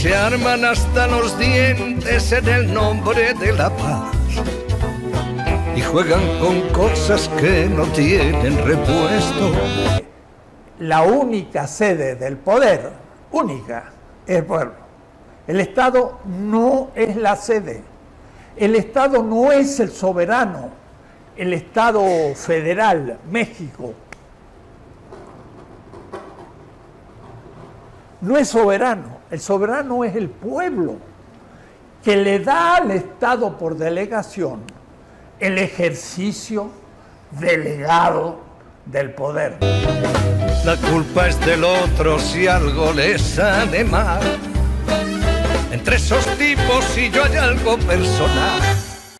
se arman hasta los dientes en el nombre de la paz y juegan con cosas que no tienen repuesto. La única sede del poder, única, es el pueblo. El Estado no es la sede. El Estado no es el soberano. El Estado federal, México, no es soberano. El soberano es el pueblo que le da al Estado por delegación el ejercicio delegado del poder. La culpa es del otro si algo les sale mal. Entre esos tipos y yo hay algo personal